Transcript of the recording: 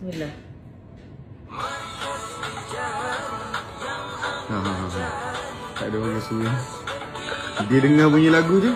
Bismillah. Ha, ha, ha, ha. Tak ada orang rasa Dia dengar bunyi lagu je.